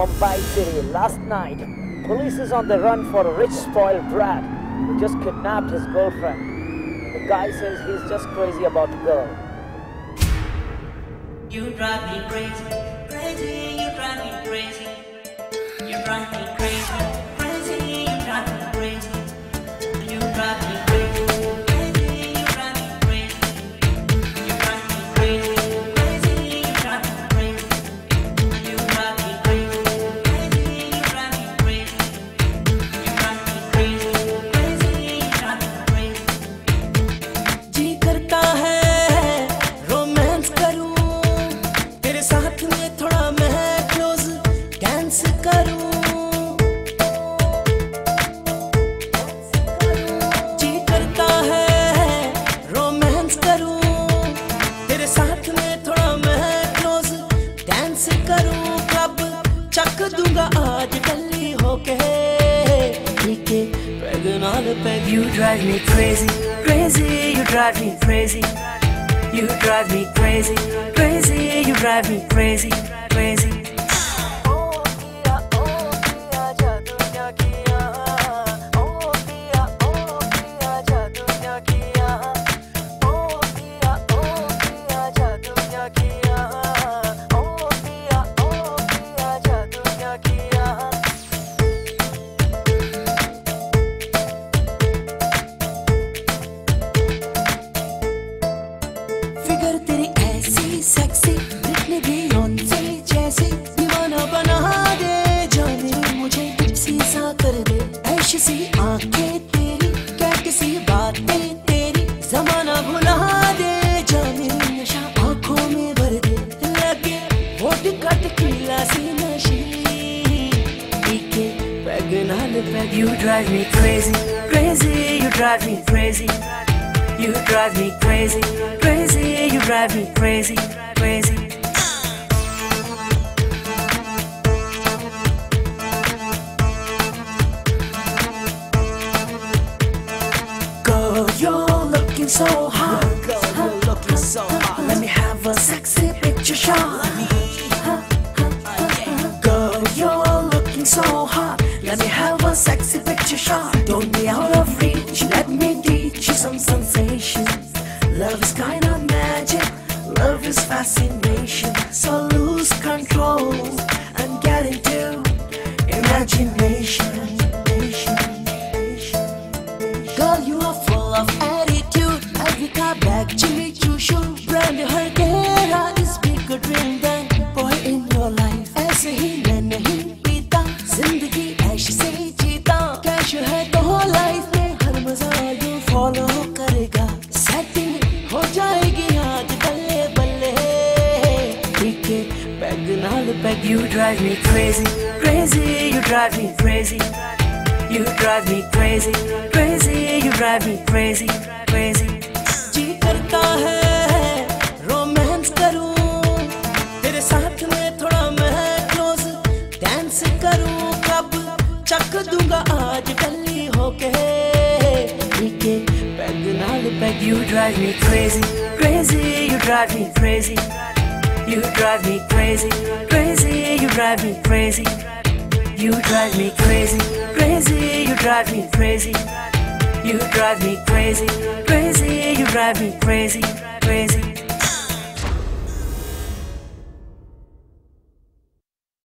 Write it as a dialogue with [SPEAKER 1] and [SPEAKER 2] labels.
[SPEAKER 1] Mumbai City last night. Police is on the run for a rich spoiled brat who just kidnapped his girlfriend. The guy says he's just crazy about the girl.
[SPEAKER 2] You drive me crazy, crazy, you drive me crazy. You drive me crazy, ਚੱਕ ਦੂੰਗਾ ਅੱਜ ਕੱਲੀ ਹੋ ਕੇ ਠੀਕੇ peg ਨਾਲ peg you drive me crazy crazy you drive me crazy you drive me crazy crazy you drive me crazy crazy You drive me crazy, crazy, you drive me crazy. You drive me crazy, crazy, you drive me crazy, crazy.
[SPEAKER 3] Girl, you're looking so hot. working so hard. Let me have a sexy picture shot. Don't be out of reach. Let me teach you some sensations. Love is kinda magic. Love is fascination. So lose control and get into imagination. Girl, you are full of attitude. Every car back, Jimmy you, Shoe, brand new hurricane. This big a dream, then boy in your life. As a he, then a he.
[SPEAKER 2] You drive me crazy, crazy, you drive me crazy. You drive me crazy, crazy, you drive me crazy, crazy.
[SPEAKER 3] जी करता है romance करूं तेरे साथ में थोड़ा मैं close dance करूं कब चक दूंगा आज गली होके ठीक है पैग नाल peg
[SPEAKER 2] You drive me crazy, crazy, you drive me crazy. You drive me crazy, crazy, you drive me crazy. You drive me crazy, crazy, you drive me crazy. You drive me crazy, crazy, you drive me crazy, crazy.